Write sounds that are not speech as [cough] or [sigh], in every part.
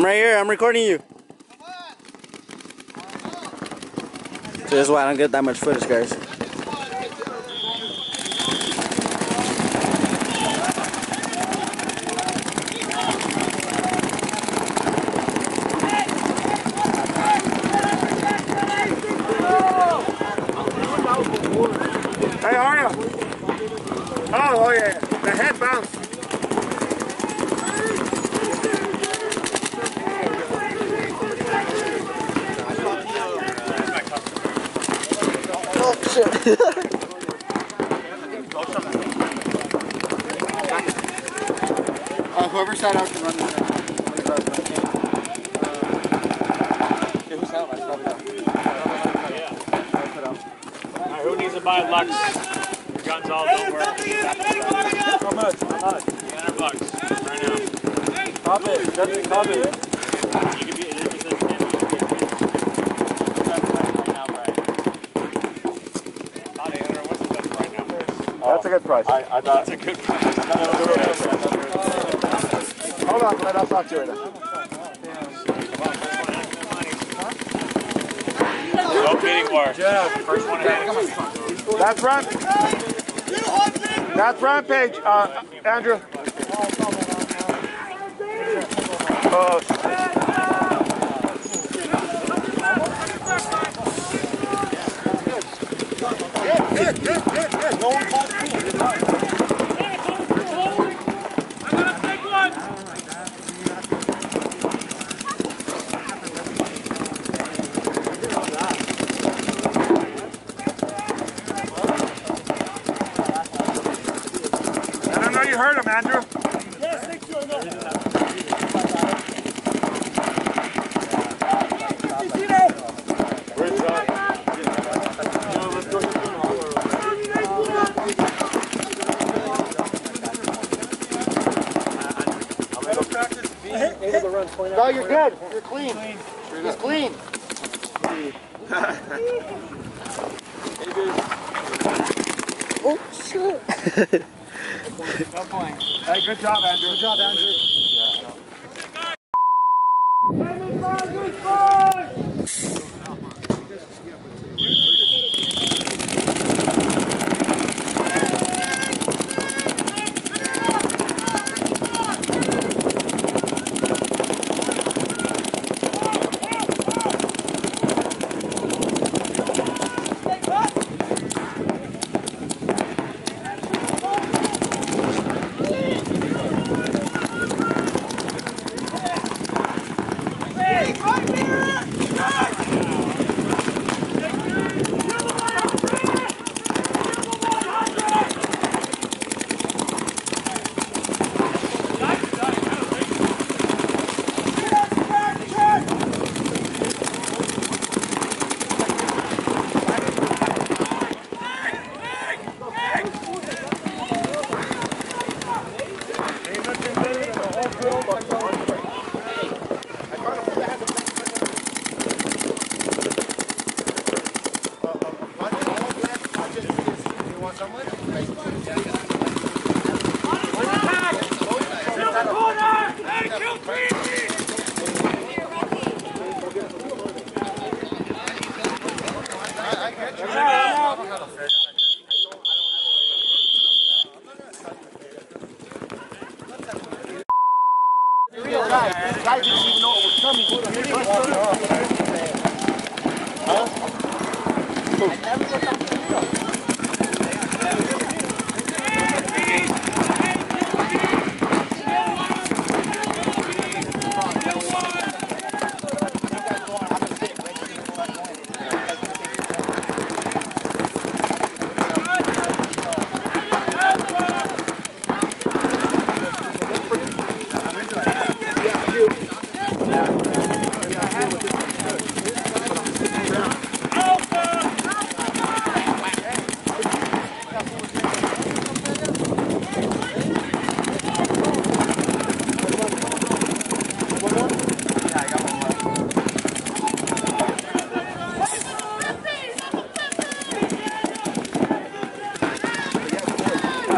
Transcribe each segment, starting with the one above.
I'm right here. I'm recording you. So that's why I don't get that much footage, guys. Hey, how are you? Oh, oh yeah. The head bounce. Uh, whoever sat out can run this thing. Okay, who's out? I stopped out. Alright, who needs to buy Luxe? Your guns all don't work. How much? How much? 300 bucks right now. Copy. Justin, copy. You can be, it is just a stand. That's a good price. I, I thought. That's a good price. Hold on, Glenn. I'll talk to you later. No bidding war. First one ahead. That's Ram. That's Rampage, uh, Andrew. Oh, I don't know you heard him, Andrew. No, you're good. You're clean. He's clean. [laughs] oh, shit. [laughs] Hey, good job, Andrew. Good job, Andrew. Hey,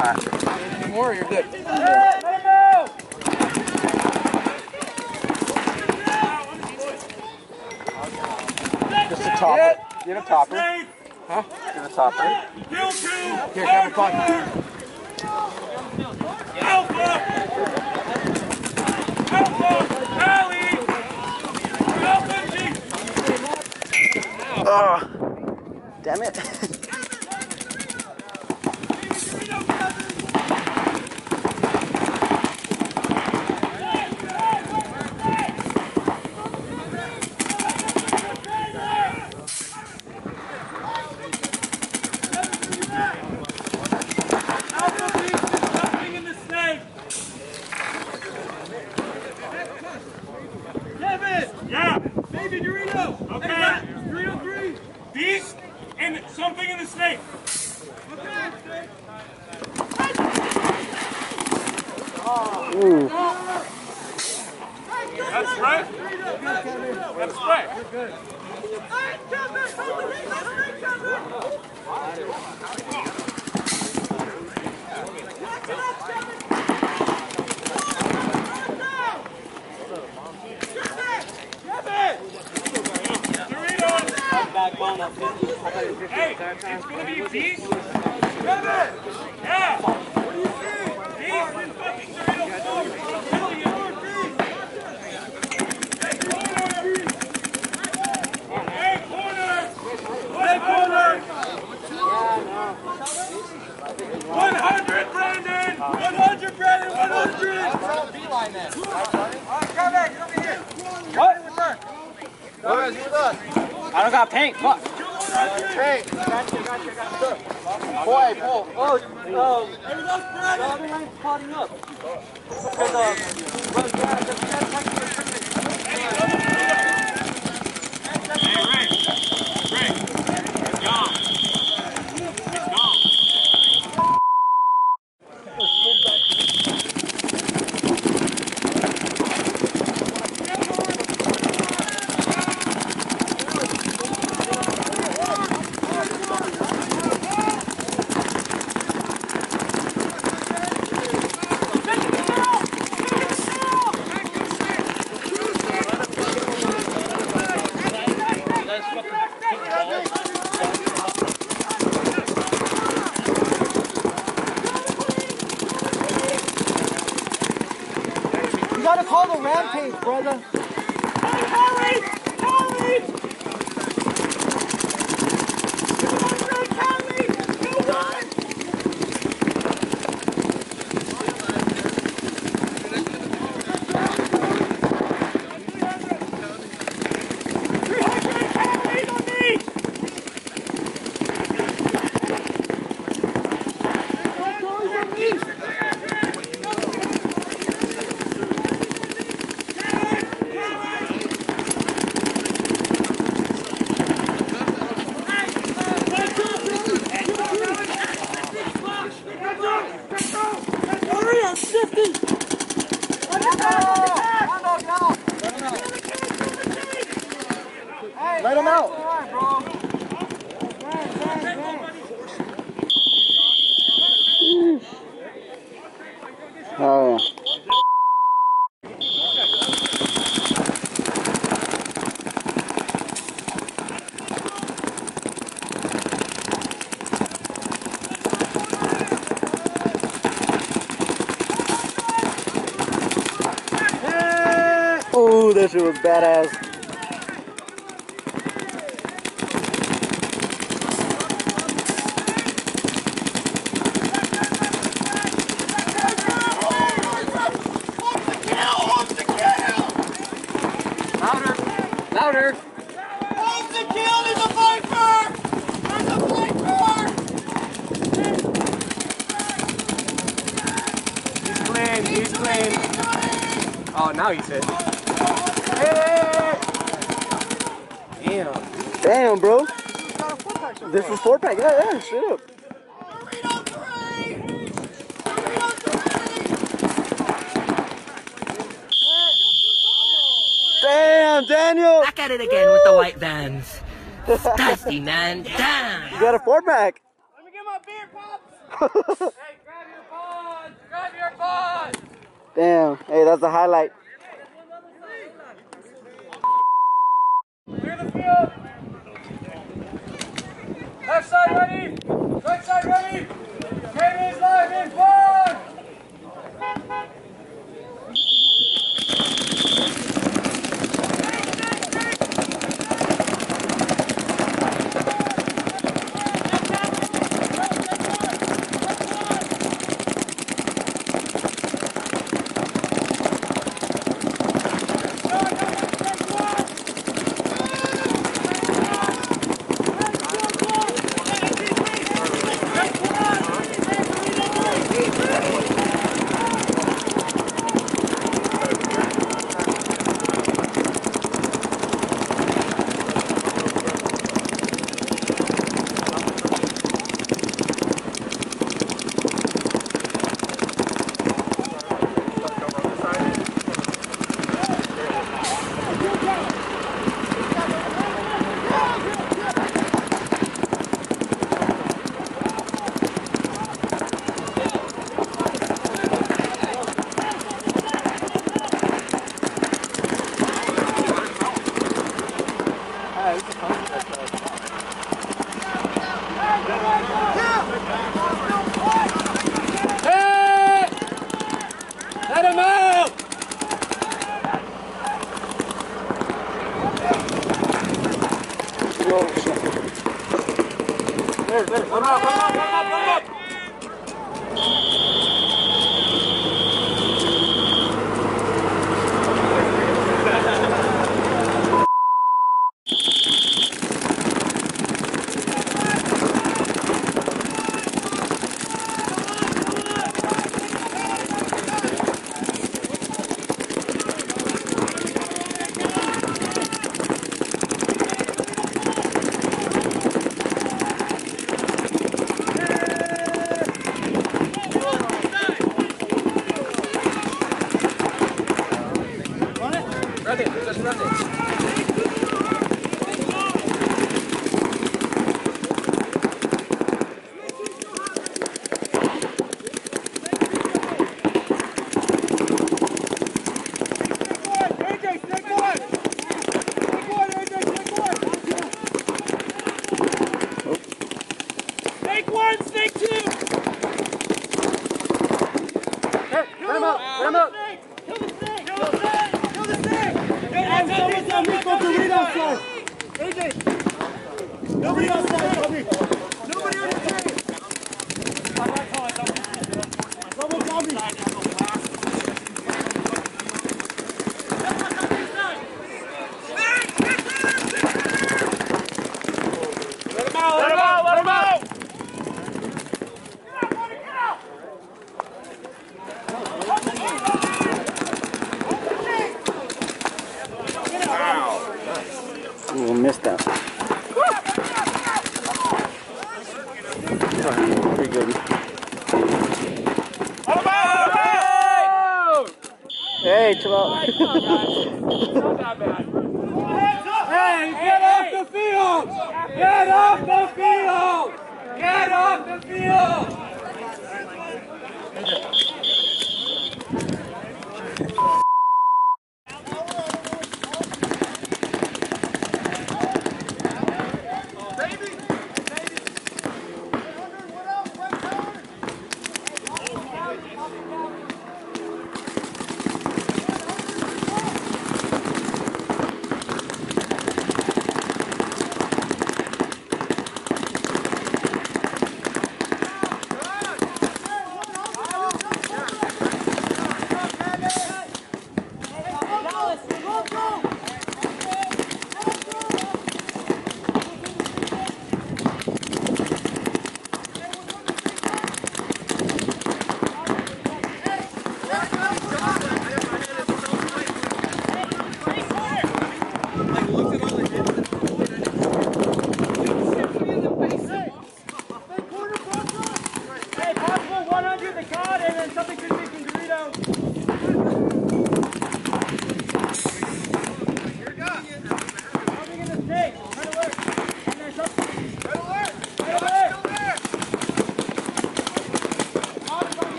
not. More, you're good. Just a topper. Get a topper. Huh? Get a topper. Here, have a button. Alpha! Alpha! Allie! Alpha G! Oh, damn it. [laughs] Hey, it's gonna be Beast. Kevin. Yeah. Beast and fucking Dorito four. I'm telling you. Hey, corner! Hey, corner! 100, Brandon! 100, Brandon! 100! Beeline then. Come back, get over here. What? Return. Guys, with us? I don't got paint. Fuck. Hey, gotcha, gotcha, gotcha. Boy, pull. Oh, oh. Hey, that's Brandon. The other line's potting up. Because, uh, Rose, yeah, the Jets like to That shit was badass. Louder. Louder. He's clean. He's clean. Oh, now he's hit. Hey! Damn. Damn, bro. This is four pack. Yeah, yeah, straight up. Damn, Daniel. Back at it again with the white vans. Dusty, man. Damn. You got a four pack. Let me get my beer, Pops! [laughs] hey, grab your bond! Grab your bond! Damn. Hey, that's the highlight. Left side ready! Right side ready! Real Hey, chill out. hey, get off the field! Get off the field! Get off the field!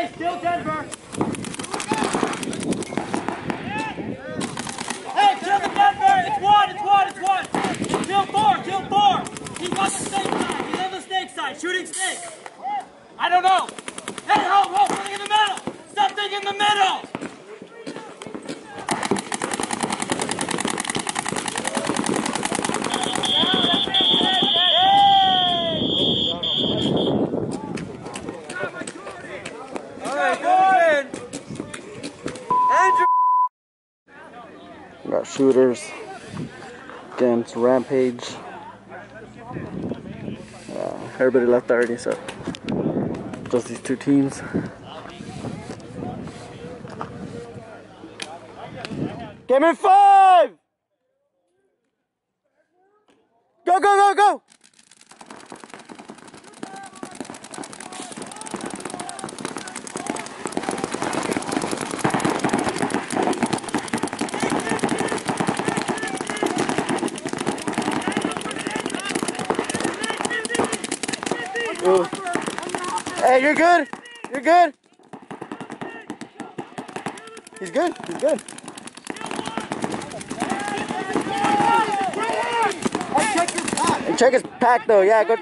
Hey, still Denver! Hey, kill the Denver! It's one, it's one, it's one! Kill four, kill four! He's on the snake side, he's on the snake side, shooting snake! I don't know. Hey, ho, ho, something in the middle. Something in the middle. All right, go in. Andrew. Got against Rampage. Uh, everybody left already, so just these two teams. Game in five! Go, go, go, go! Hey, you're good. You're good. He's good. He's good. Check his pack though. Yeah, good.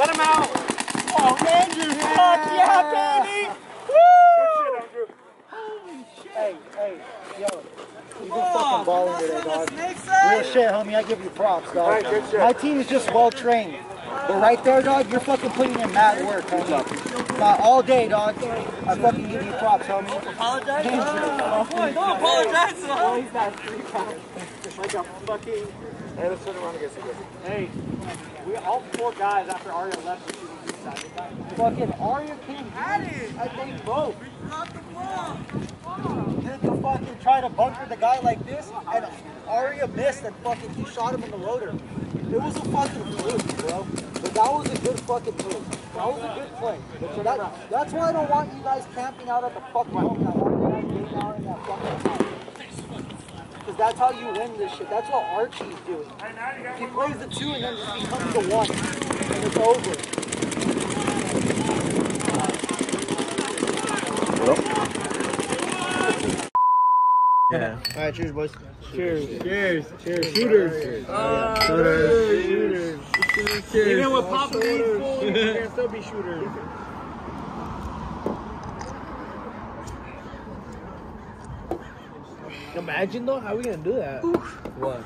Let him out. Oh, Andrew. Fuck yeah, baby. Hey, hey, yo. You've been fucking balling today, dog. Real shit, homie. I give you props, dog. My team is just well trained. But right there, dog, you're fucking putting in mad work, homie. Not uh, all day, dog. I fucking give you props, homie. Apologize. Boy, don't apologize. Oh, like a fucking. Hey, let's turn around and get some good. Hey, we all four guys after Arya left were shooting this side. Fucking Arya came had it. I think both. Did fucking try to bunker the guy like this, and Arya missed and fucking he shot him in the rotor. It was a fucking fluke, bro. But that was a good fucking move. That was a good play. That, that's why I don't want you guys camping out at the fucking home. Out in that fucking. Because that's how you win this shit. That's what Archie's doing. He plays the two and then just becomes the one. And it's over. Alright, cheers, boys. Cheers. Cheers. Cheers. Shooters. Uh, shooters. Shooters. Shooters. Cheers. Even with Papa Lee's full, you can still be shooters. Imagine though, how are we gonna do that? What?